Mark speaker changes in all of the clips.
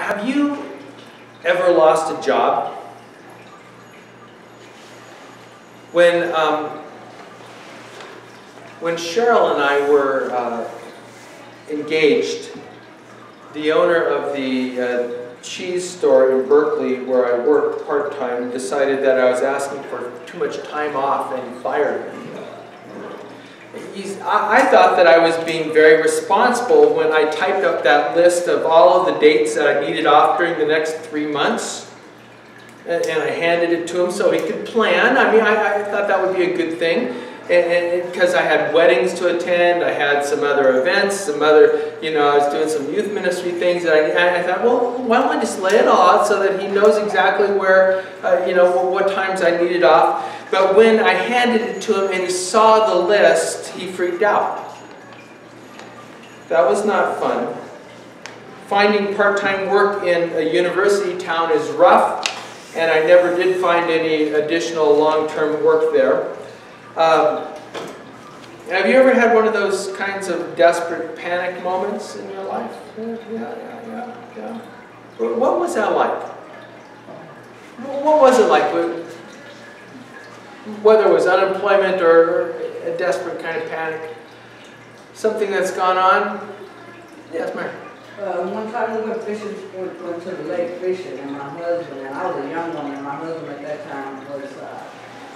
Speaker 1: have you ever lost a job? When, um, when Cheryl and I were uh, engaged, the owner of the uh, cheese store in Berkeley where I worked part-time decided that I was asking for too much time off and fired me. I, I thought that I was being very responsible when I typed up that list of all of the dates that I needed off during the next three months and, and I handed it to him so he could plan. I mean, I, I thought that would be a good thing because I had weddings to attend, I had some other events, some other, you know, I was doing some youth ministry things, and I, I thought, well, why don't I just lay it all so that he knows exactly where, uh, you know, what times I needed off. But when I handed it to him and he saw the list, he freaked out. That was not fun. Finding part-time work in a university town is rough, and I never did find any additional long-term work there. Um, have you ever had one of those kinds of desperate panic moments in your life? Yeah, yeah, yeah, yeah. What was that like? What was it like? Whether it was unemployment or a desperate kind of panic? Something that's gone on? Yes, Mary.
Speaker 2: Uh, one time we went fishing, went, went to the lake fishing, and my husband, and I was a young woman, and my husband at that time was uh,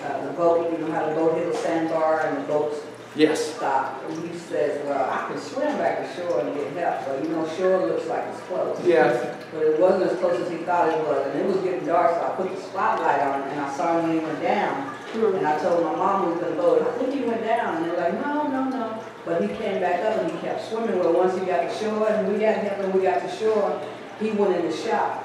Speaker 2: uh, the boat, you know how the boat hit a sandbar and the boat
Speaker 1: yes.
Speaker 2: stopped. And he says, well, I can swim back to shore and get help, but you know, shore looks like it's close.
Speaker 1: Yeah.
Speaker 2: But it wasn't as close as he thought it was, and it was getting dark, so I put the spotlight on, and I saw him when he went down. And I told my mom who was in the boat, I think he went down, and they're like, no, no, no. But he came back up and he kept swimming. Well, once he got to shore, and we got him, and we got to shore, he went in the shower.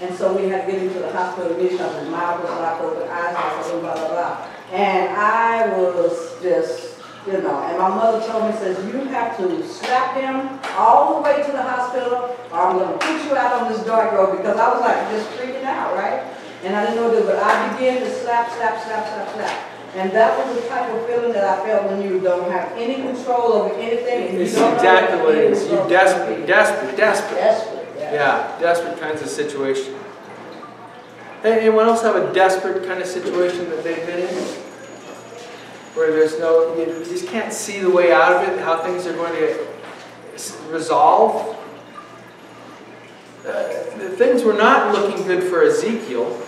Speaker 2: And so we had to get him to the hospital immediately his mouth was locked open, oh, eyes locked open, blah, blah, blah. And I was just, you know, and my mother told me, says, you have to slap him all the way to the hospital or I'm going to put you out on this dark road because I was like just freaking out, right? And I didn't know do, but I began to slap, slap, slap, slap, slap. And that was the type of feeling that I felt when you don't have any control over anything. And
Speaker 1: it's exactly what it is. You're desperate, desperate, desperate.
Speaker 2: Desperate.
Speaker 1: Yeah, desperate kinds of situation. Anyone else have a desperate kind of situation that they've been in? Where there's no, you just can't see the way out of it, how things are going to resolve? Uh, things were not looking good for Ezekiel.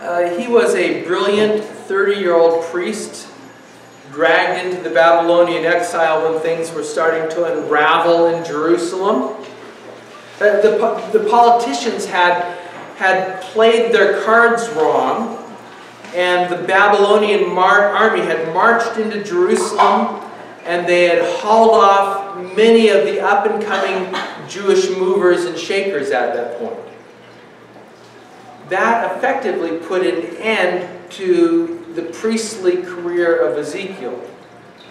Speaker 1: Uh, he was a brilliant 30-year-old priest dragged into the Babylonian exile when things were starting to unravel in Jerusalem. Uh, the, the politicians had, had played their cards wrong, and the Babylonian army had marched into Jerusalem, and they had hauled off many of the up-and-coming Jewish movers and shakers at that point. That effectively put an end to the priestly career of Ezekiel.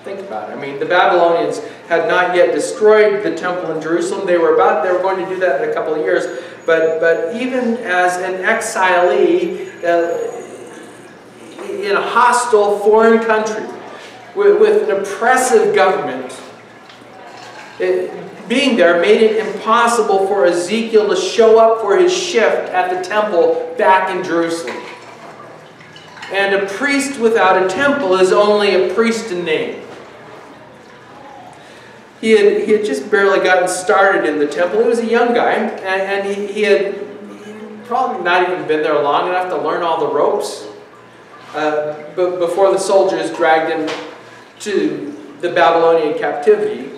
Speaker 1: Think about it. I mean, the Babylonians had not yet destroyed the temple in Jerusalem. They were about, they were going to do that in a couple of years. But, but even as an exilee uh, in a hostile foreign country with, with an oppressive government, it, being there made it impossible for Ezekiel to show up for his shift at the temple back in Jerusalem. And a priest without a temple is only a priest in name. He had, he had just barely gotten started in the temple. He was a young guy, and, and he, he had probably not even been there long enough to learn all the ropes uh, but before the soldiers dragged him to the Babylonian captivity.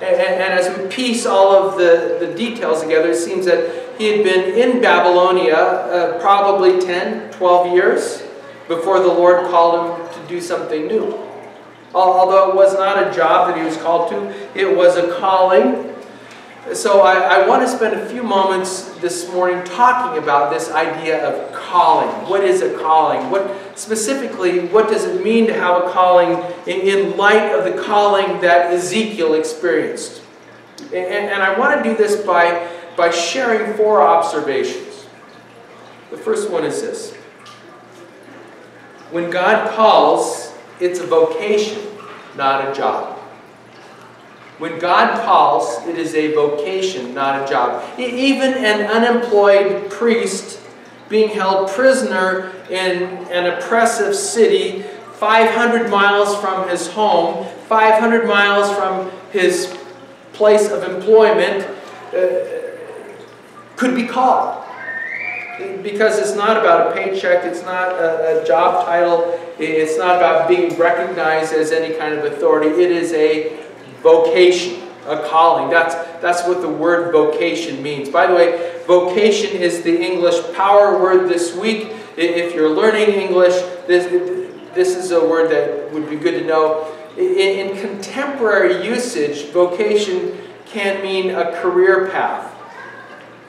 Speaker 1: And, and, as we piece all of the, the details together, it seems that he had been in Babylonia uh, probably 10, 12 years before the Lord called him to do something new. Although it was not a job that he was called to, it was a calling. So I, I want to spend a few moments this morning talking about this idea of calling. What is a calling? What specifically, what does it mean to have a calling in, in light of the calling that Ezekiel experienced? And, and I want to do this by, by sharing four observations. The first one is this. When God calls, it's a vocation, not a job. When God calls, it is a vocation, not a job. Even an unemployed priest being held prisoner in an oppressive city 500 miles from his home, 500 miles from his place of employment, uh, could be called. Because it's not about a paycheck, it's not a, a job title, it's not about being recognized as any kind of authority. It is a vocation, a calling. That's, that's what the word vocation means. By the way, vocation is the English power word this week. If you're learning English, this, this is a word that would be good to know. In, in contemporary usage, vocation can mean a career path.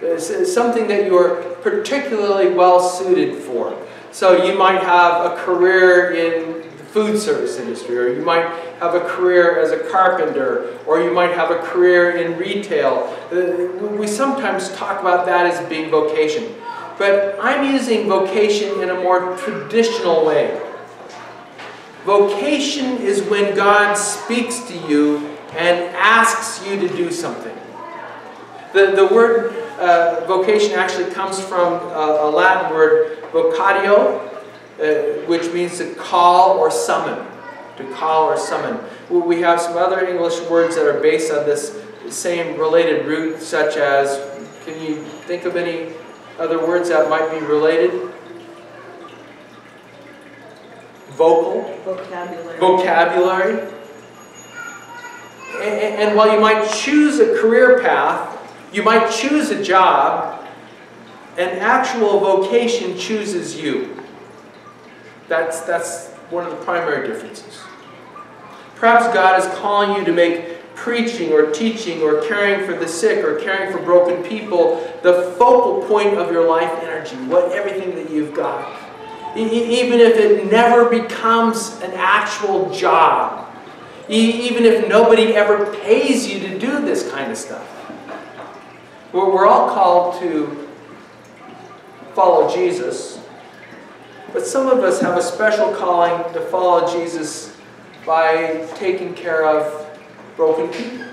Speaker 1: Something that you're particularly well suited for. So you might have a career in the food service industry, or you might have a career as a carpenter, or you might have a career in retail. Uh, we sometimes talk about that as being vocation. But I'm using vocation in a more traditional way. Vocation is when God speaks to you and asks you to do something. The, the word uh, vocation actually comes from a, a Latin word, vocatio, uh, which means to call or summon. To call or summon. We have some other English words that are based on this same related root, such as, can you think of any other words that might be related? vocal,
Speaker 2: Vocabulary.
Speaker 1: vocabulary. And, and while you might choose a career path, you might choose a job, an actual vocation chooses you. That's, that's one of the primary differences. Perhaps God is calling you to make preaching or teaching or caring for the sick or caring for broken people the focal point of your life energy, what everything that you've got even if it never becomes an actual job, even if nobody ever pays you to do this kind of stuff. We're all called to follow Jesus, but some of us have a special calling to follow Jesus by taking care of broken people.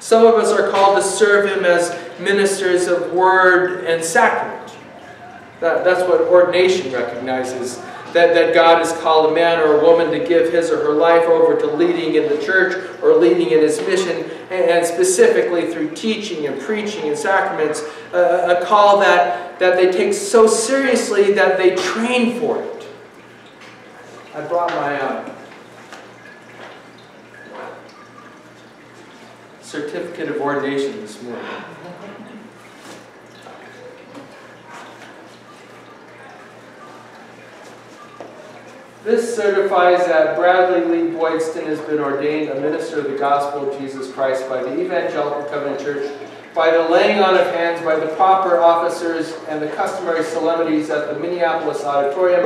Speaker 1: Some of us are called to serve Him as ministers of word and sacrament. That, that's what ordination recognizes. That, that God has called a man or a woman to give his or her life over to leading in the church or leading in his mission, and, specifically through teaching and preaching and sacraments, uh, a call that, that they take so seriously that they train for it. I brought my uh, certificate of ordination this morning. This certifies that Bradley Lee Boydston has been ordained a minister of the gospel of Jesus Christ by the Evangelical Covenant Church by the laying on of hands by the proper officers and the customary solemnities at the Minneapolis Auditorium,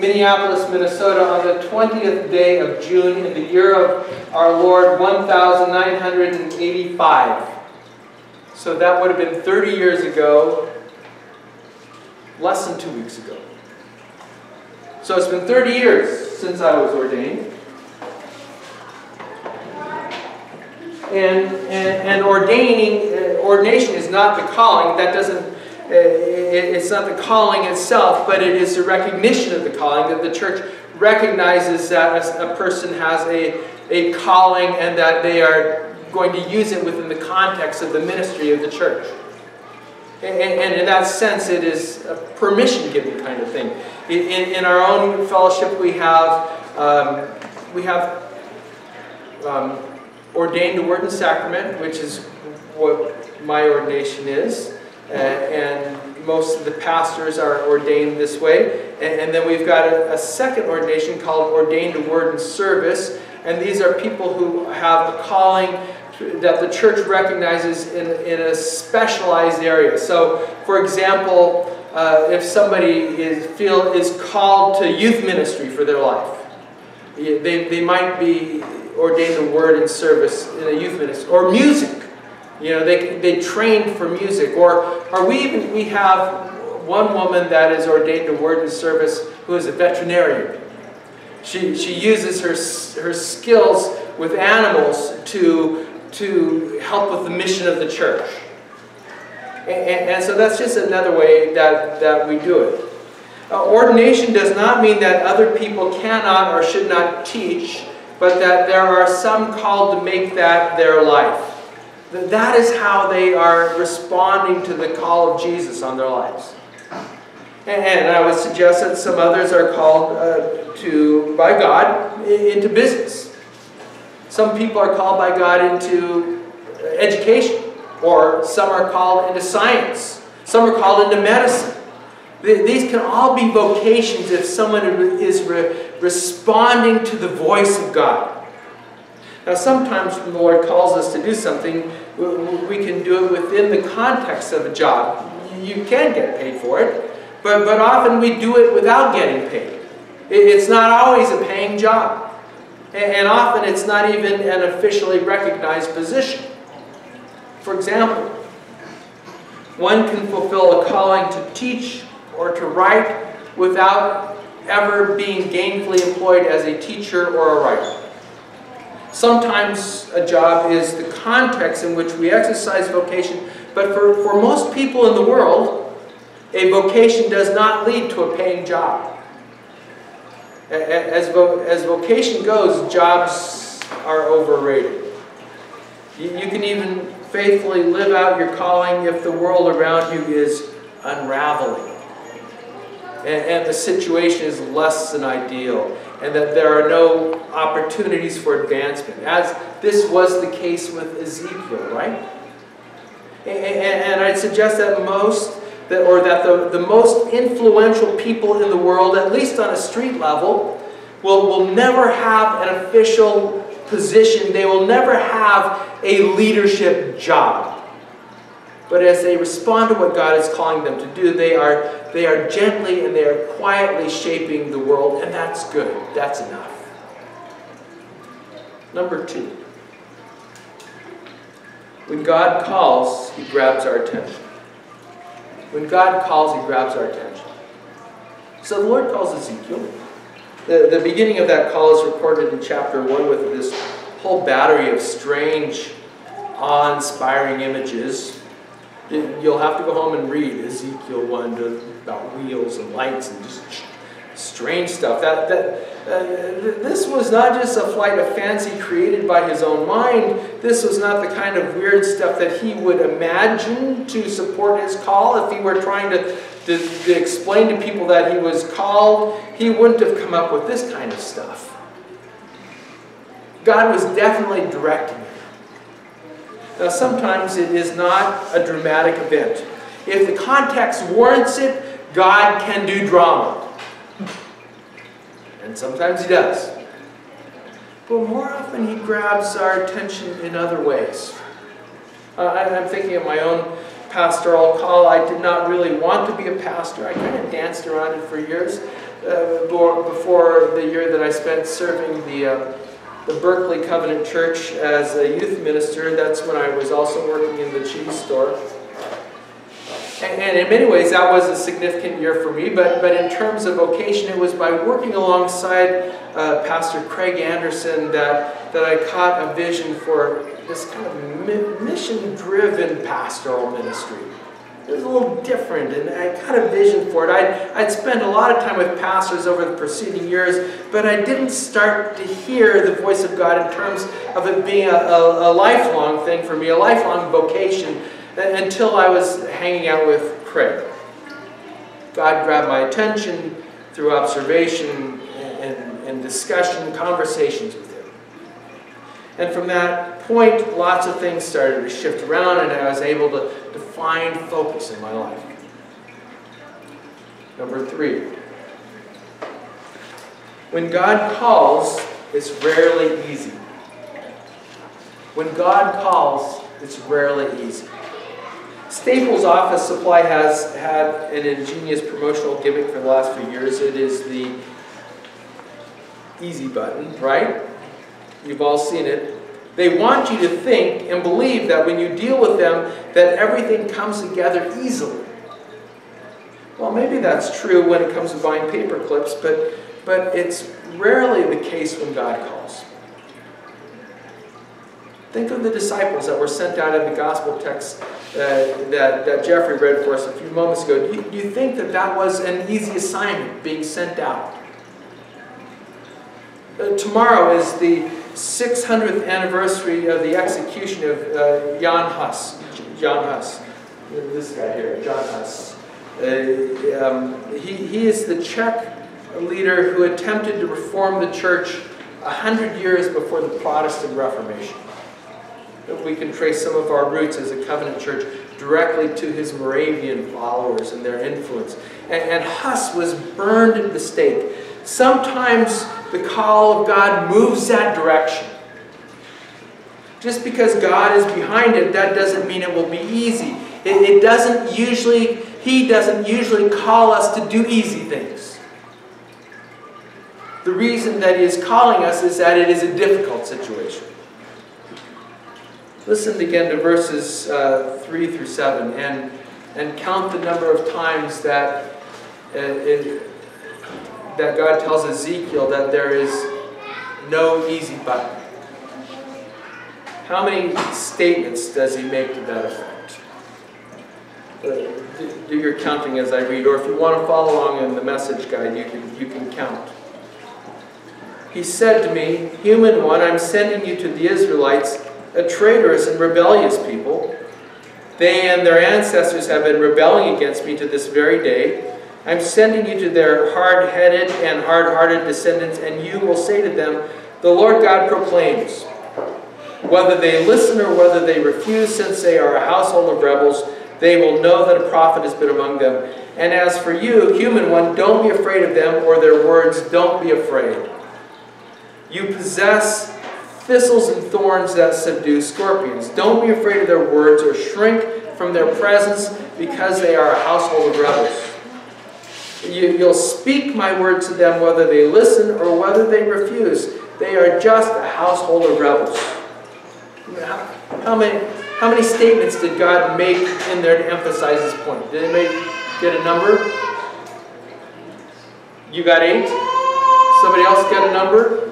Speaker 1: Minneapolis, Minnesota, on the 20th day of June in the year of our Lord 1985. So that would have been 30 years ago, less than two weeks ago. So it's been 30 years since I was ordained. And, and, and ordaining, uh, ordination is not the calling. That doesn't, uh, it, it's not the calling itself, but it is the recognition of the calling, that the church recognizes that a person has a, a calling and that they are going to use it within the context of the ministry of the church. And, in that sense, it is a permission-giving kind of thing. In, our own fellowship, we have um, we have um, ordained the word and sacrament, which is what my ordination is, uh, and most of the pastors are ordained this way. And, and then we've got a, a, second ordination called ordained word and service, and these are people who have a calling that the church recognizes in, in a specialized area. So, for example, uh, if somebody is, feel, is called to youth ministry for their life, they, they might be ordained a word in service in a youth ministry, or music. You know, they, they trained for music. Or, or we even we have one woman that is ordained a word in service who is a veterinarian. She, she uses her, her skills with animals to, to help with the mission of the church. And, and, and so that's just another way that, that we do it. Uh, ordination does not mean that other people cannot or should not teach, but that there are some called to make that their life. That is how they are responding to the call of Jesus on their lives. And I would suggest that some others are called uh, to by God into business. Some people are called by God into education, or some are called into science. Some are called into medicine. These can all be vocations if someone is re responding to the voice of God. Now, sometimes when the Lord calls us to do something, we can do it within the context of a job. You can get paid for it, but, but often we do it without getting paid. It's not always a paying job. And often it's not even an officially recognized position. For example, one can fulfill a calling to teach or to write without ever being gainfully employed as a teacher or a writer. Sometimes a job is the context in which we exercise vocation, but for, for most people in the world, a vocation does not lead to a paying job. As, as vocation goes, jobs are overrated. You, you can even faithfully live out your calling if the world around you is unraveling. And, and the situation is less than ideal. And that there are no opportunities for advancement. As this was the case with Ezekiel, right? And, and, and I'd suggest that most that, or that the, the most influential people in the world, at least on a street level, will, will never have an official position. They will never have a leadership job. But as they respond to what God is calling them to do, they are, they are gently and they are quietly shaping the world, and that's good. That's enough. Number two. When God calls, He grabs our attention. When God calls, He grabs our attention. So the Lord calls Ezekiel. The, the beginning of that call is recorded in chapter 1 with this whole battery of strange, awe-inspiring images. You'll have to go home and read Ezekiel 1 about wheels and lights and just strange stuff. That, that, uh, this was not just a flight of fancy created by his own mind. This was not the kind of weird stuff that he would imagine to support his call. If he were trying to, to, to explain to people that he was called, he wouldn't have come up with this kind of stuff. God was definitely directing him. Now, sometimes it is not a dramatic event. If the context warrants it, God can do drama. And sometimes he does. But more often he grabs our attention in other ways. Uh, I'm thinking of my own pastoral call. I did not really want to be a pastor. I kind of danced around it for years uh, before the year that I spent serving the, uh, the Berkeley Covenant Church as a youth minister. That's when I was also working in the cheese store. And in many ways, that was a significant year for me. But, but in terms of vocation, it was by working alongside uh, Pastor Craig Anderson that, that I caught a vision for this kind of mission-driven pastoral ministry. It was a little different, and I got a vision for it. I'd, I'd spent a lot of time with pastors over the preceding years, but I didn't start to hear the voice of God in terms of it being a, a, a lifelong thing for me, a lifelong vocation Uh, until I was hanging out with Craig. God grabbed my attention through observation and, and, and discussion, conversations with him. And from that point, lots of things started to shift around and I was able to, to find focus in my life. Number three. When God calls, it's rarely easy. When God calls, it's rarely easy. Staples Office Supply has had an ingenious promotional gimmick for the last few years. It is the easy button, right? You've all seen it. They want you to think and believe that when you deal with them, that everything comes together easily. Well, maybe that's true when it comes to buying paper clips, but, but it's rarely the case when God calls. Think of the disciples that were sent out in the gospel text uh, that, that Jeffrey read for us a few moments ago. Do you, do you think that that was an easy assignment, being sent out? Uh, tomorrow is the 600th anniversary of the execution of uh, Jan Hus. Jan Hus. This guy here, John Hus. Uh, um, he, he is the Czech leader who attempted to reform the church a hundred years before the Protestant Reformation. We can trace some of our roots as a covenant church directly to his Moravian followers and their influence. And, and Huss was burned at the stake. Sometimes the call of God moves that direction. Just because God is behind it, that doesn't mean it will be easy. It, it doesn't usually, He doesn't usually call us to do easy things. The reason that He is calling us is that it is a difficult situation. Listen again to verses uh, 3 through 7 and, and count the number of times that, uh, it, that God tells Ezekiel that there is no easy button. How many statements does he make to that effect? Uh, do your counting as I read, or if you want to follow along in the message guide, you can, you can count. He said to me, Human one, I'm sending you to the Israelites, a traitorous and rebellious people. They and their ancestors have been rebelling against me to this very day. I'm sending you to their hard headed and hard hearted descendants, and you will say to them, The Lord God proclaims, whether they listen or whether they refuse, since they are a household of rebels, they will know that a prophet has been among them. And as for you, human one, don't be afraid of them or their words, don't be afraid. You possess thistles and thorns that subdue scorpions. Don't be afraid of their words or shrink from their presence because they are a household of rebels. You, will speak my word to them whether they listen or whether they refuse. They are just a household of rebels. How many, how many statements did God make in there to emphasize this point? Did anybody get a number? You got eight? Somebody else got a number?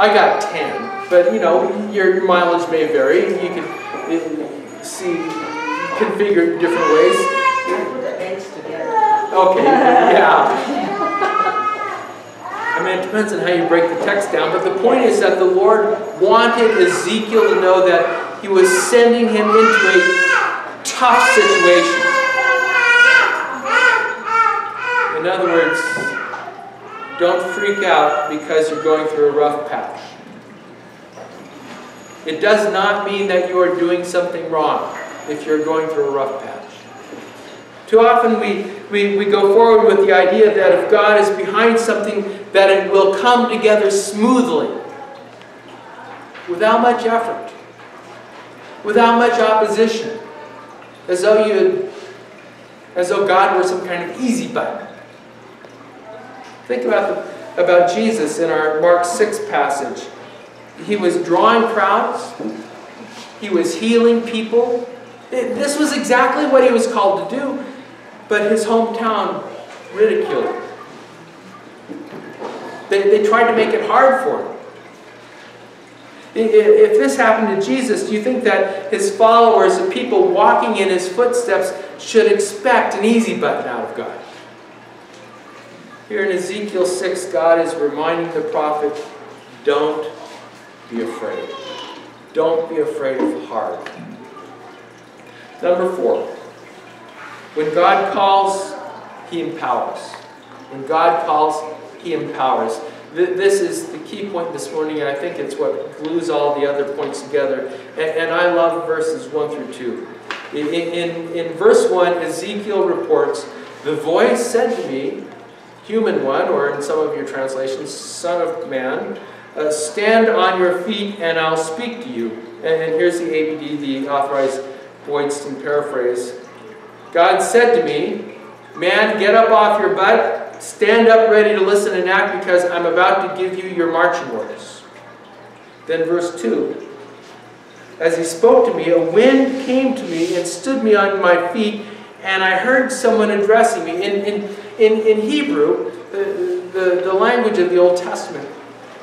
Speaker 1: I got ten. But, you know, your, mileage may vary. You can see, configure different ways. Okay, yeah. I mean, it depends on how you break the text down, but the point is that the Lord wanted Ezekiel to know that he was sending him into a tough situation. In other words, don't freak out because you're going through a rough patch. It does not mean that you are doing something wrong if you're going through a rough patch. Too often we, we, we go forward with the idea that if God is behind something, that it will come together smoothly, without much effort, without much opposition, as though you, as though God were some kind of easy button. Think about, the, about Jesus in our Mark 6 passage. He was drawing crowds. He was healing people. This was exactly what he was called to do, but his hometown ridiculed him. They, they tried to make it hard for him. If this happened to Jesus, do you think that his followers, the people walking in his footsteps, should expect an easy button out of God? Here in Ezekiel 6, God is reminding the prophet, don't be afraid. Don't be afraid of hard. Number four, when God calls, he empowers. When God calls, he empowers. This is the key point this morning, and I think it's what glues all the other points together. And, I love verses 1 through 2. In, in, in verse 1, Ezekiel reports, The voice said to me, human one, or in some of your translations, son of man, uh, stand on your feet and I'll speak to you. And, and here's the ABD, the authorized Boydston paraphrase. God said to me, Man, get up off your butt, stand up ready to listen and act because I'm about to give you your marching orders. Then verse 2. As he spoke to me, a wind came to me and stood me on my feet, and I heard someone addressing me. In, in, in, in Hebrew, the, the, the language of the Old Testament,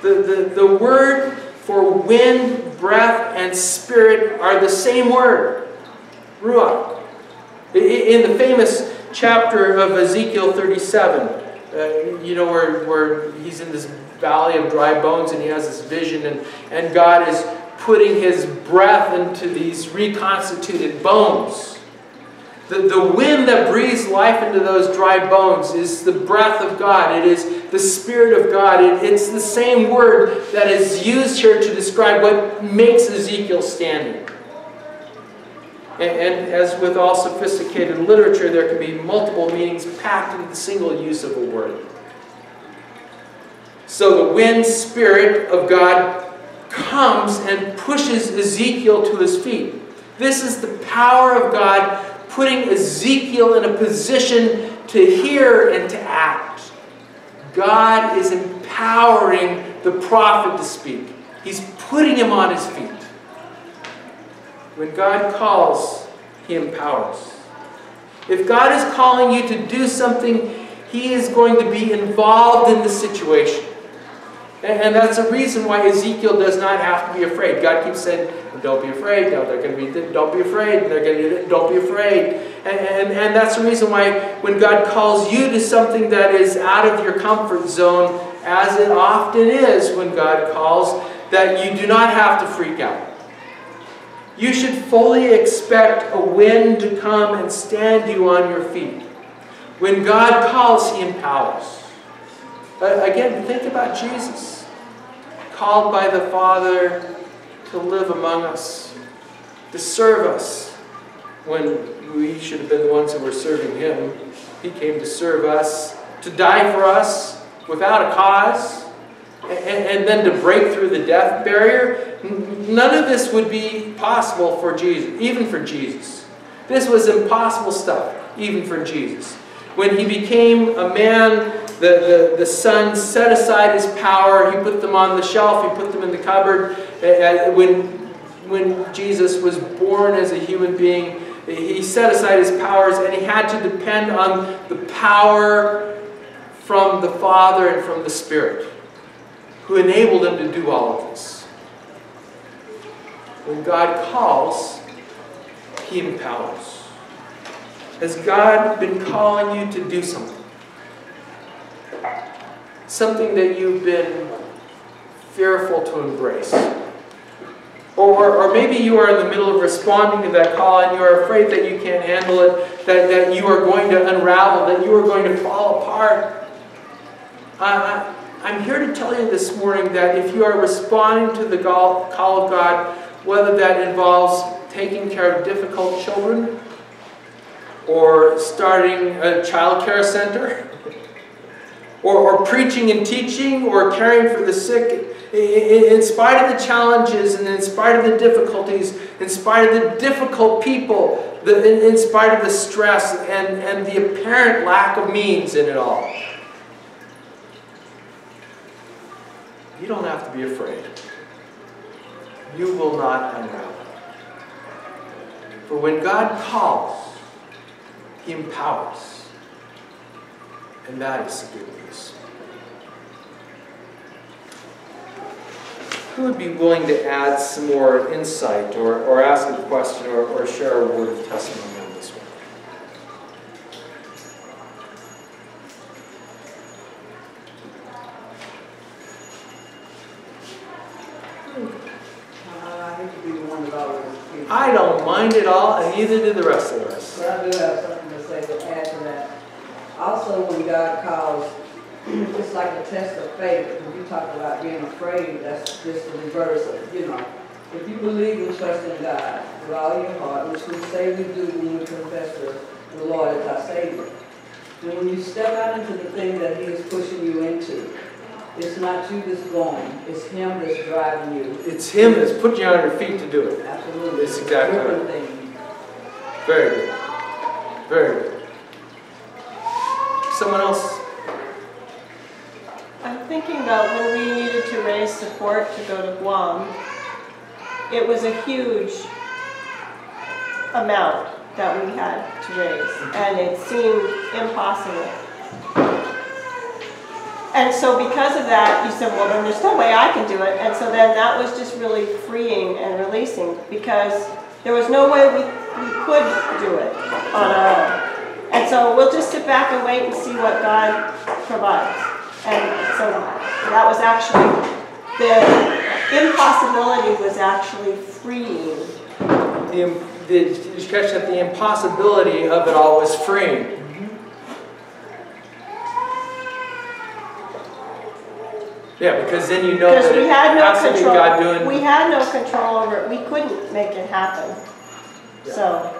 Speaker 1: the, the, the word for wind, breath and spirit are the same word, ruach. In the famous chapter of Ezekiel 37, uh, you know, where, where he's in this valley of dry bones and he has this vision, and, and God is putting his breath into these reconstituted bones. The, the wind that breathes life into those dry bones is the breath of God. It is the Spirit of God. It, it's the same word that is used here to describe what makes Ezekiel standing. And, and as with all sophisticated literature, there can be multiple meanings packed into the single use of a word. So the wind spirit of God comes and pushes Ezekiel to his feet. This is the power of God putting Ezekiel in a position to hear and to act. God is empowering the prophet to speak. He's putting him on his feet. When God calls, he empowers. If God is calling you to do something, he is going to be involved in the situation. And, that's the reason why Ezekiel does not have to be afraid. God keeps saying, don't be afraid. No, they're going to be, don't be afraid. They're going to, be, don't be afraid. And, and, and that's the reason why when God calls you to something that is out of your comfort zone, as it often is when God calls, that you do not have to freak out. You should fully expect a wind to come and stand you on your feet. When God calls, He empowers. But again, think about Jesus, called by the Father to live among us, to serve us when we should have been the ones who were serving Him. He came to serve us, to die for us without a cause, and, and then to break through the death barrier. None of this would be possible for Jesus, even for Jesus. This was impossible stuff, even for Jesus. When he became a man the, the, the son set aside his power. He put them on the shelf. He put them in the cupboard. Uh, uh, when, when Jesus was born as a human being, he set aside his powers and he had to depend on the power from the Father and from the Spirit who enabled him to do all of this. When God calls, he empowers. Has God been calling you to do something? Something that you've been fearful to embrace. Or, or maybe you are in the middle of responding to that call and you are afraid that you can't handle it, that, that you are going to unravel, that you are going to fall apart. Uh, I'm here to tell you this morning that if you are responding to the call of God, whether that involves taking care of difficult children, or starting a child care center, or, or preaching and teaching or caring for the sick, in spite of the challenges and in spite of the difficulties, in spite of the difficult people, the, in spite of the stress and, and the apparent lack of means in it all. You don't have to be afraid. You will not unravel. For when God calls, He empowers. And that is the good Who would be willing to add some more insight or, or ask a question or, or share a word of testimony on this one? I don't mind at all, and neither do the rest of us.
Speaker 2: But I do have something to say to add to that. Also, when God calls, it's like a test of faith. When you talk about being afraid, that's just the reverse of, you know, if you believe and trust in God with all your heart, which we say we do when we confess to the Lord as our Savior, and when you step out into the thing that He is pushing you into, it's not you that's going, it's Him that's driving you.
Speaker 1: It's Him that's putting you on your feet to do it.
Speaker 2: Absolutely.
Speaker 1: It's exactly right. Very good. Very good. Someone else?
Speaker 3: I'm thinking about when we needed to raise support to go to Guam. It was a huge amount that we had to raise, and it seemed impossible. And so because of that, you said, well, then there's no way I can do it. And so then that was just really freeing and releasing because there was no way we, we could do it on our own. And so we'll just sit back and wait and see what God provides. And so that was actually, the impossibility was actually freeing.
Speaker 1: The, the, catch that the impossibility of it all was freeing? Yeah, because then you know
Speaker 3: Because
Speaker 1: that
Speaker 3: we had no
Speaker 1: be God
Speaker 3: control,
Speaker 1: doing.
Speaker 3: we had no control over it, we couldn't make it happen. So,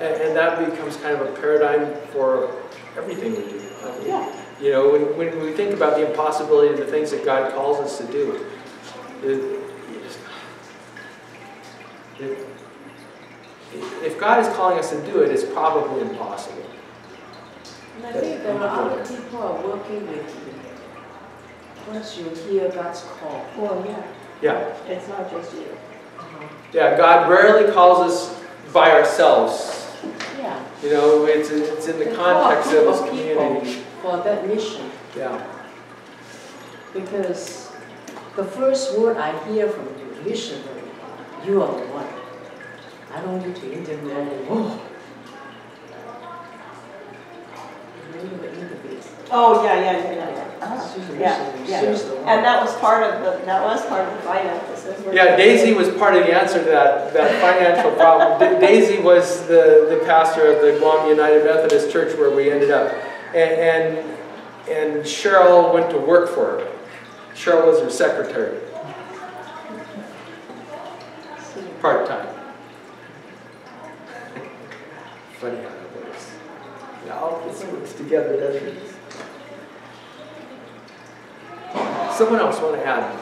Speaker 1: And, and that becomes kind of a paradigm for everything we do.
Speaker 3: Yeah,
Speaker 1: You know, when, when we think about the impossibility of the things that God calls us to do, it- it- if God is calling us to do it, it's probably impossible.
Speaker 4: And I think there are other people are working with you. Once you hear God's call.
Speaker 3: well, yeah,
Speaker 1: Yeah,
Speaker 3: it's not just you.
Speaker 1: yeah, God rarely calls us by ourselves.
Speaker 4: Yeah.
Speaker 1: You know, it's, it's in the
Speaker 4: They
Speaker 1: context of
Speaker 4: group
Speaker 1: His community.
Speaker 4: For that mission,
Speaker 1: Yeah,
Speaker 4: because the first word I hear from you, missionary, you are the one. I don't need to interview anyone. Remember interview?
Speaker 3: Oh, yeah, yeah, yeah, yeah, yeah.
Speaker 4: She's a
Speaker 3: Yeah,
Speaker 4: missionary,
Speaker 3: yeah.
Speaker 4: she's the one.
Speaker 3: And that was part of the, that was part of the finances.
Speaker 1: yeah, Daisy was part of the answer to that, that financial problem. Da- Daisy was the, the pastor of the Guam United Methodist Church where we ended up. And, and, and Cheryl went to work for her. Cheryl was her secretary, part-time. Funny how that works. It all works together, doesn't it? Someone else want to add?